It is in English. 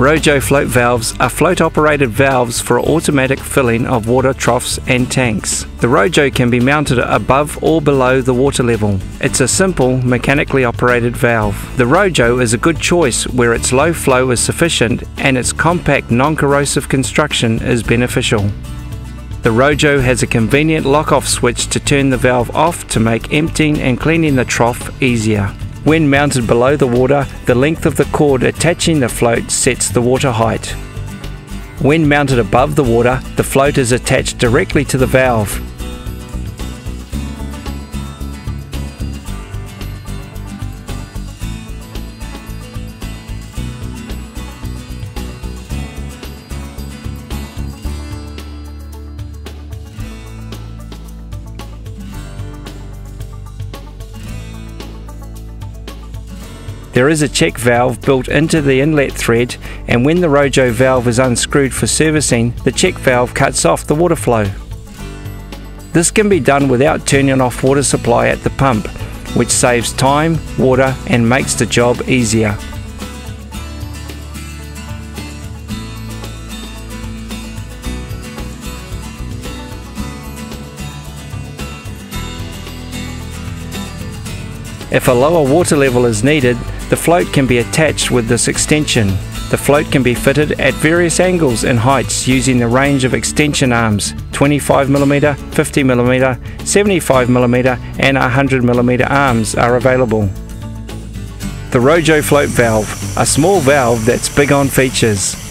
Rojo float valves are float operated valves for automatic filling of water troughs and tanks. The Rojo can be mounted above or below the water level. It's a simple mechanically operated valve. The Rojo is a good choice where its low flow is sufficient and its compact non-corrosive construction is beneficial. The Rojo has a convenient lock-off switch to turn the valve off to make emptying and cleaning the trough easier. When mounted below the water, the length of the cord attaching the float sets the water height. When mounted above the water, the float is attached directly to the valve. There is a check valve built into the inlet thread and when the Rojo valve is unscrewed for servicing, the check valve cuts off the water flow. This can be done without turning off water supply at the pump, which saves time, water and makes the job easier. If a lower water level is needed, the float can be attached with this extension. The float can be fitted at various angles and heights using the range of extension arms 25mm, 50mm, 75mm and 100mm arms are available. The Rojo float valve, a small valve that's big on features.